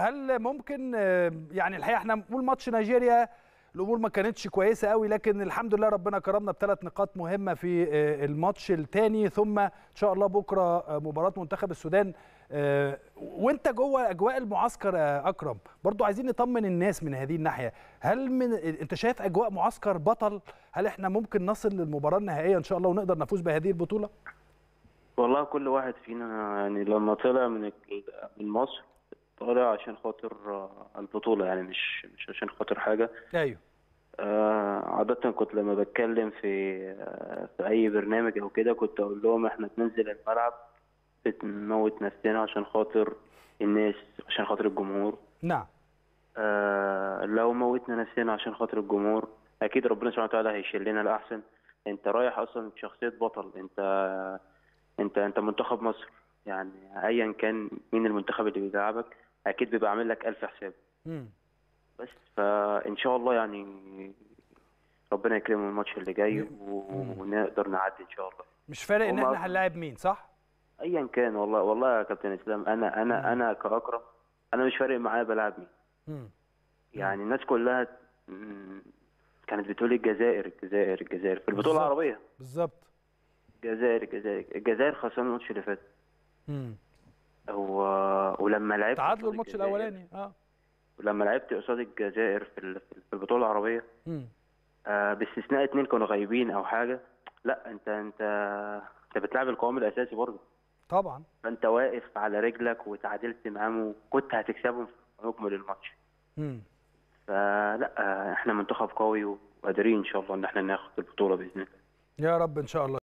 هل ممكن يعني الحقيقة إحنا بنقول ماتش نيجيريا الأمور ما كانتش كويسة قوي لكن الحمد لله ربنا كرمنا بثلاث نقاط مهمة في آه، الماتش الثاني ثم إن شاء الله بكرة آه، مباراة منتخب السودان آه، وانت جوه أجواء المعسكر يا أكرم برضو عايزين نطمن الناس من هذه الناحية. هل من انت شايف أجواء معسكر بطل؟ هل إحنا ممكن نصل للمباراة النهائية إن شاء الله ونقدر نفوز بهذه البطولة؟ والله كل واحد فينا يعني لما طلع من مصر طالع عشان خاطر آه، البطولة يعني مش مش عشان خاطر حاجة. أيوه. آه، عادة كنت لما بتكلم في آه، في أي برنامج أو كده كنت أقول لهم إحنا بننزل الملعب بنموت نفسنا عشان خاطر الناس عشان خاطر الجمهور. نعم. آه، لو موتنا نفسنا عشان خاطر الجمهور أكيد ربنا سبحانه وتعالى هيشيل لنا الأحسن. أنت رايح أصلا بشخصيه بطل أنت أنت أنت منتخب مصر. يعني ايا كان مين المنتخب اللي بيلعبك أكيد بيبقى عامل لك ألف حساب. مم. بس فإن شاء الله يعني ربنا يكرمنا الماتش اللي جاي ونقدر نعدي إن شاء الله. مش فارق إن إحنا هنلاعب مين صح؟ ايا كان والله والله يا كابتن إسلام أنا أنا أنا كأكرم أنا مش فارق معايا بلعب مين. مم. يعني الناس كلها مم، كانت بتقول الجزائر الجزائر الجزائر. في البطولة. العربية. بالظبط. الجزائر الجزائر الجزائر خسرنا الماتش اللي فات. مم. و... ولما لعبت تعادلوا الماتش الأولاني آه. ولما لعبت قصاد الجزائر في في البطولة العربية. آه باستثناء اتنين كانوا غايبين أو حاجة. لا أنت أنت أنت بتلعب القوام الأساسي برضه. طبعا. فأنت واقف على رجلك وتعادلت معاهم وكنت هتكسبهم في مجمل الماتش مم. فلا آه، إحنا منتخب قوي وقادرين إن شاء الله إن إحنا ناخد البطولة بإذن الله. يا رب إن شاء الله.